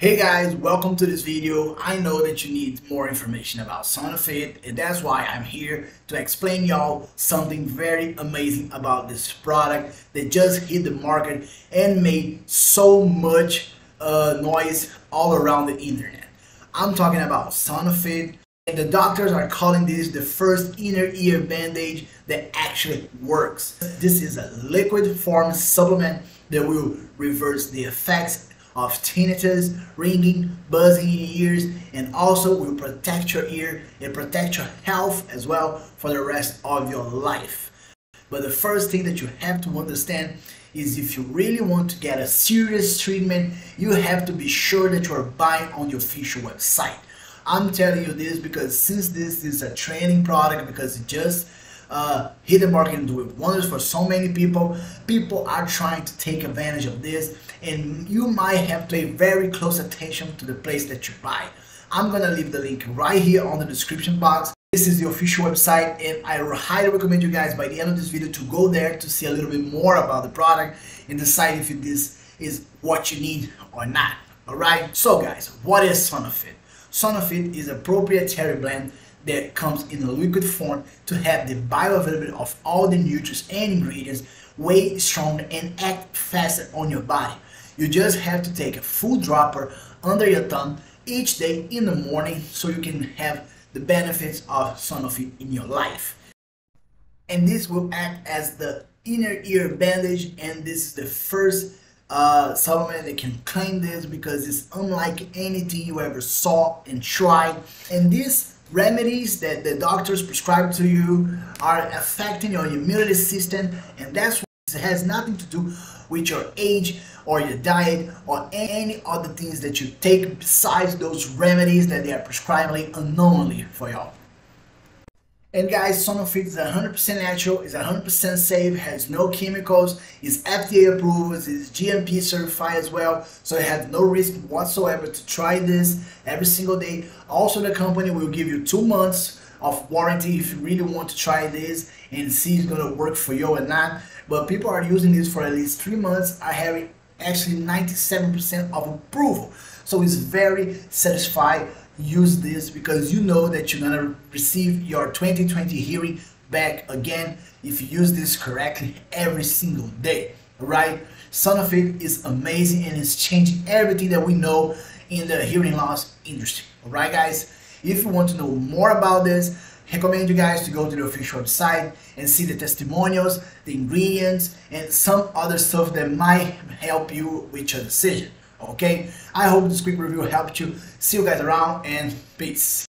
Hey guys, welcome to this video. I know that you need more information about Sonofit and that's why I'm here to explain y'all something very amazing about this product that just hit the market and made so much uh, noise all around the internet. I'm talking about Sonofit and the doctors are calling this the first inner ear bandage that actually works. This is a liquid form supplement that will reverse the effects of tinnitus, ringing, buzzing in your ears, and also will protect your ear and protect your health as well for the rest of your life. But the first thing that you have to understand is if you really want to get a serious treatment, you have to be sure that you are buying on the official website. I'm telling you this because since this is a training product, because it just uh, hit the market and do wonders for so many people. People are trying to take advantage of this, and you might have to pay very close attention to the place that you buy. I'm gonna leave the link right here on the description box. This is the official website and I highly recommend you guys by the end of this video to go there to see a little bit more about the product and decide if this is what you need or not. Alright, so guys, what is Sonofit? Sonofit is a proprietary blend that comes in a liquid form to have the bioavailability of all the nutrients and ingredients way stronger and act faster on your body. You just have to take a full dropper under your thumb each day in the morning so you can have the benefits of Sonofit in your life. And this will act as the inner ear bandage and this is the first uh, supplement that can claim this because it's unlike anything you ever saw and tried. And this remedies that the doctors prescribe to you are affecting your immunity system and that's it has nothing to do with your age or your diet or any other things that you take besides those remedies that they are prescribing unknowingly for y'all. And guys, Sonofit is 100% natural, is 100% safe, has no chemicals, is FDA approved, is GMP certified as well, so you have no risk whatsoever to try this every single day. Also, the company will give you two months of warranty if you really want to try this and see it's gonna work for you or not. But people are using this for at least three months. I have actually 97% of approval. So it's very satisfied use this because you know that you're gonna receive your 2020 hearing back again if you use this correctly every single day right Sonofit is amazing and it's changing everything that we know in the hearing loss industry all right guys if you want to know more about this recommend you guys to go to the official website and see the testimonials the ingredients and some other stuff that might help you with your decision Okay, I hope this quick review helped you. See you guys around and peace.